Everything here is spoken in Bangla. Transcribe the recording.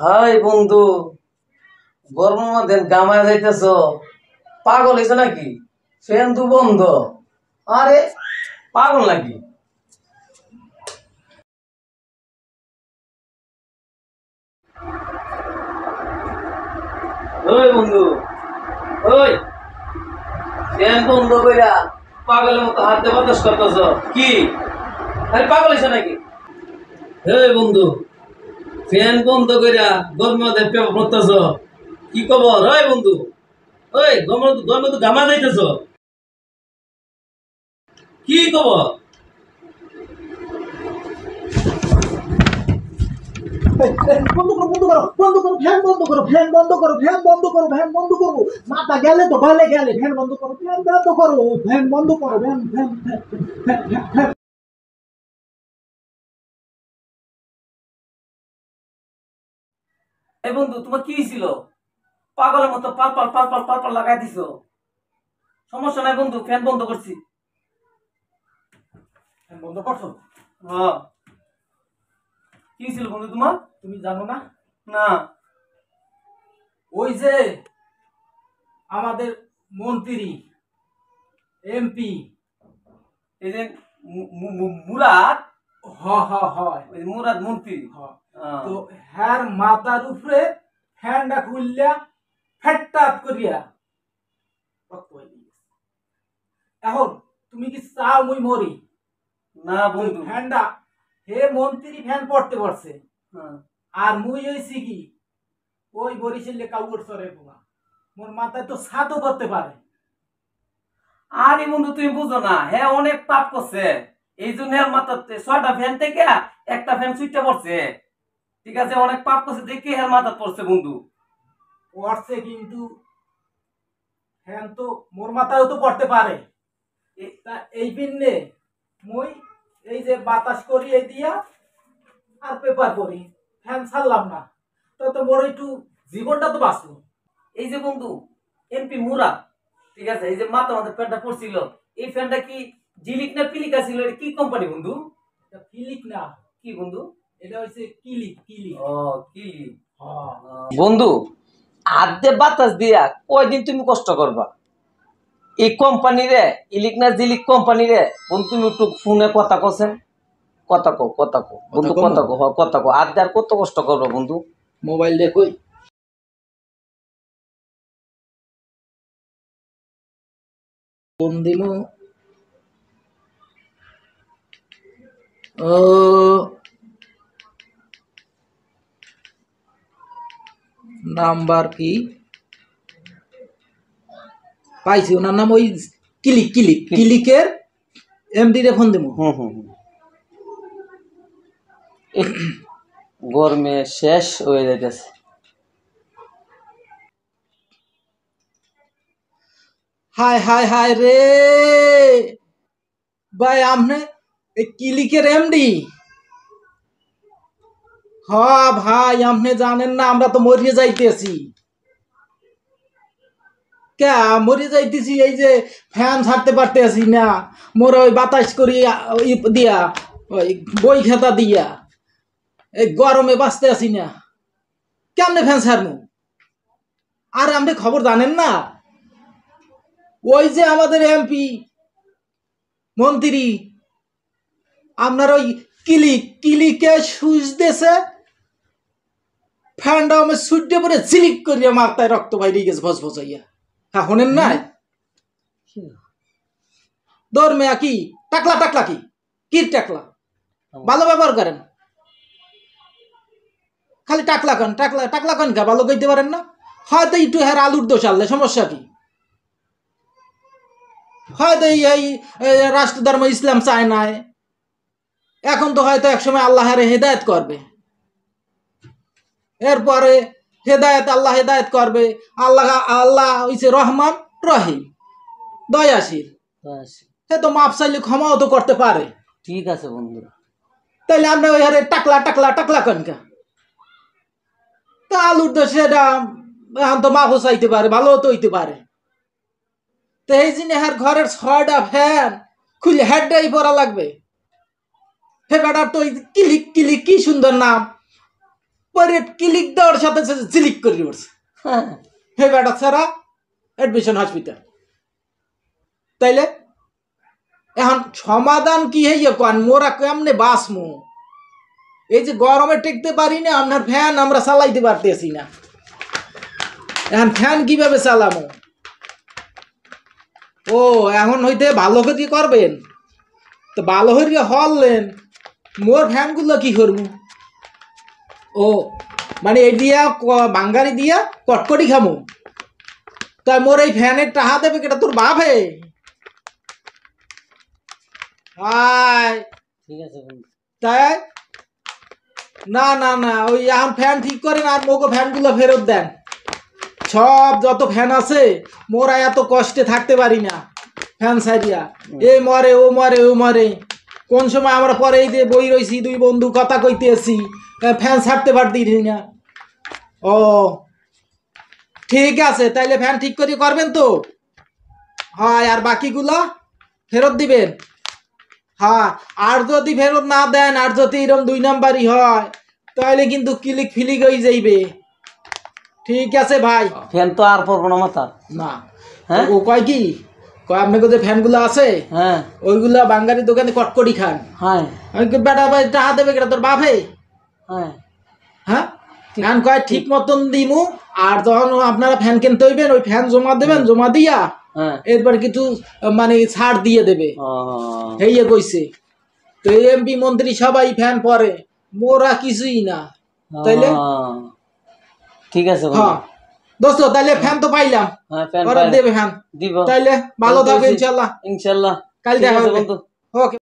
হাই বন্ধু, গরমের মধ্যে গামায় যাইতেছ। পাগল হয়েছে নাকি? ফ্যান তো বন্ধ। আরে, পাগল নাকি? ওই বন্ধু, ওই, ফ্যান বন্ধ কইরা পাগলের মতো হাতে বাতাস করতেছ। কি? আরে পাগল হয়েছে নাকি? এই বন্ধু ফ্যান বন্ধ গরমের মধ্যে পেপার পড়তেছ। কি খবর? ওই বন্ধু। ওই গরমে তো গামা যাইতেছ। কি খবর? বন্ধ করো বন্ধ করো বন্ধ করো বন্ধ করো, ফ্যান বন্ধ করো, ফ্যান বন্ধ করো, ফ্যান বন্ধ করো। মাথা গেলে তো ভালে গেলে, ফ্যান বন্ধ করো, ফ্যান বন্ধ করো, ফ্যান বন্ধ করো ফ্যান ফ্যান। এই বন্ধু তোমার কি ছিল পাগলের মতো পাল পাল পাল পাল পাল পাল লাগাই দিছো। সমস্যা নাই বন্ধু ফ্যান বন্ধ করছি। ফ্যান বন্ধ করছ? হ্যাঁ। কি ছিল বন্ধু তোমার? তুমি জানো না? না। ওই যে আমাদের মন্ত্রী এমপি। এই যে মুরাদ? হ হ ওই মুরাদ হ। হ্যাঁ। তো হ্যার মাথার উপরে ফ্যানটা খুললা ফেট্টাত করিয়া। এখন তুমি কি চাও মুই মরি না বন্ধু ফ্যানটা হে মন্ত্রী ফ্যান পড়তে পারছে হ্যাঁ। আর মুই হইছি কি ওই বরিশালে কাউর সরে পোঙা মোর মাথায় তো ছাতও করতে পারে আরে বন্ধু তুমি বুঝো না হ্যাঁ অনেক পাপ করছে এই জন্য ছয়টা ফ্যান থেকে একটা ফ্যান সুইচটা পড়ছে। ঠিক আছে অনেক পাপ করছে দেখে হের মাথা পড়ছে বন্ধু। পড়ছে কিন্তু ফ্যান তো মোর মাথায়ও তো পড়তে পারে। এই পিন্নে মই এই যে বাতাস করি এই দিয়া আর পেপার করি ফ্যান ছাড়লাম না। তো তো মোর একটু জীবনটা তো বাঁচলো। এই যে বন্ধু এমপি মুরা ঠিক আছে এই যে মাথা মাথা ফ্যানটা পড়ছিল এই ফ্যানটা কি জিলিক না পিলিকা ছিল এটা কি কোম্পানি বন্ধু? এটা ফিলিক না কি বন্ধু? এটা হচ্ছে কিলিক কিলিক। ও কি হ্যাঁ। বন্ধু আদে বাতাস দিয়া কয়দিন তুমি কষ্ট করবা? এই কোম্পানি রে ইলিক না জিলিক কোম্পানি রে বন্ধু তুমি একটু ফোনে কথা কছেন কথা কো কথা কো বন্ধু কথা কো হ, কথা কো আদে আর কত কষ্ট করবা বন্ধু? মোবাইল দেখই কোন দিন নাম্বার কি? পাইছি ওনার নাম ওই কিলিক কিলিক। কিলিকের এমডি রে ফোন দেবো হুম হুম। গরমে শেষ হয়ে যাইতেছে। হায় হায় হায় রে! ভাই আপনি এই কিলিকের এমডি? হ ভাই, আপনি জানেন না, আমরা তো মরিয়ে যাইতেছি। কে মরে যাইতেছি, এই যে ফ্যান ছাড়তে পারতেছি না। মোর ওই বাতাস করি দিয়া, ওই বই খেতা দিয়া। এই গরমে বাঁচতে আছি না। কেমনে ফ্যান ছাড়মু? আর, আপনি খবর জানেন না? ওই যে আমাদের এমপি, মন্ত্রী আপনার ওই কিলিক কিলিকে সুইচ দেছে ফ্যানটা আমি সুইটে পরে ঝিলিক করিয়া মাথায় রক্ত বাইরে গেছে ভস ভসাইয়া হ্যাঁ শোনেন নাই? দৌড় মেয়া কি? টাকলা টাকলা কি? কি টাকলা? ভালো ব্যবহার করেন। খালি টাকলা কন টাকলা টাকলা কন কা? ভালো কইতে পারেন না? হয়তো একটু হ্যাঁ আলুর দোষ আনলে সমস্যা কি? হয়তো এই এই এই রাষ্ট্র ধর্ম ইসলাম চায় নাই। এখন তো হয়তো একসময় আল্লাহরে হেদায়েত করবে। এরপরে হেদায়েত আল্লাহ হেদায়েত করবে। আল্লাহ আল্লাহ হইছে রহমান রহিম দয়াশীল। সে তো মাপ চাইলে ক্ষমাও তো করতে পারে। ঠিক আছে বন্ধু। তাইলে আমরা ওই হারে টাকলা টাকলা টাকলা কনকা তা আলুর তো সেটা এখন তো মাফও চাইতে পারে ভালো তো হইতে পারে। তো এই হ্যার ঘরের ছয়টা ফ্যান খুলে হেডটাই পরা লাগবে। হে তো কিলিক কিলিক কি সুন্দর নাম। পরে ক্লিক দেওয়ার সাথে সাথে সিলিক করে উঠছে হ্যাঁ হে ছাড়া অ্যাডমিশন হসপিটাল তাইলে, এখন সমাধান কি হইয়া কন? মোরা কেমনে বাসমু এই যে গরমে টেকতে পারি না, আপনার ফ্যান আমরা চালাইতে পারতেছি না। এখন ফ্যান কীভাবে চালামো? ও, এখন হইতে ভালো ক্ষতি করবেন? তো ভালো হইয়া হললেন মোর ফ্যানগুলো কি করব? ও মানে এই দিয়া বাঙ্গারি দিয়া কটকটি খামো। তাই মোর এই ফ্যানের টাহা দেবে কেটা তোর বাপ হে? ঠিক আছে তাই? না না না ওই এখন ফ্যান ঠিক করেন আর মোকে ফ্যানগুলো ফেরত দেন। সব যত ফ্যান আছে মোরা এত কষ্টে থাকতে পারি না। ফ্যান সাইডিয়া এ মরে ও মরে ও মরে। কোন সময় আমরা পরে এই যে বই রইছি দুই বন্ধু কথা কইতেছি ফ্যান ছাড়তে পারতি না ও ঠিক আছে তাইলে ফ্যান ঠিক করে করবেন তো? হয় আর বাকিগুলো ফেরত দিবেন? হ্যাঁ আর যদি ফেরত না দেন আর যদি এরকম দুই নাম্বারই হয় তাহলে কিন্তু ক্লিক ফিলিক হয়ে যাইবে। ঠিক আছে ভাই। ফ্যান তো আর পড়ব না মাথা। না। হ্যাঁ? ও কয় কি? কয় আপনাকে যে ফ্যানগুলো আছে? হ্যাঁ। ওইগুলা বাঙ্গালি দোকানে কটকটি খান। হ্যাঁ। আমি বেটা ভাই টাকা দেবে কেটা? তোর বাপে? হ্যাঁ। হ্যাঁ? ফ্যান কয় ঠিক মতন দিমু আর যখন আপনারা ফ্যান কিনতে হইবেন ওই ফ্যান জমা দেবেন জমা দিয়া হ্যাঁ। এরপর কিছু মানে ছাড় দিয়ে দেবে। হেইয়ে কইছে। তো এমপি মন্ত্রী সবাই ফ্যান পরে মোরা কিছুই না। তাইলে? ঠিক আছে হ্যাঁ। দোস্ত তাইলে ফ্যান তো পাইলাম। হ্যাঁ দেবে ফ্যান দিব। তাইলে ভালো থাকবে ইনশাল্লাহ ইনশাল্লাহ কাল দেখা হবে। বন্ধু। ওকে